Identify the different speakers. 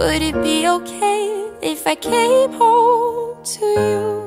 Speaker 1: Would it be okay if I came home to you?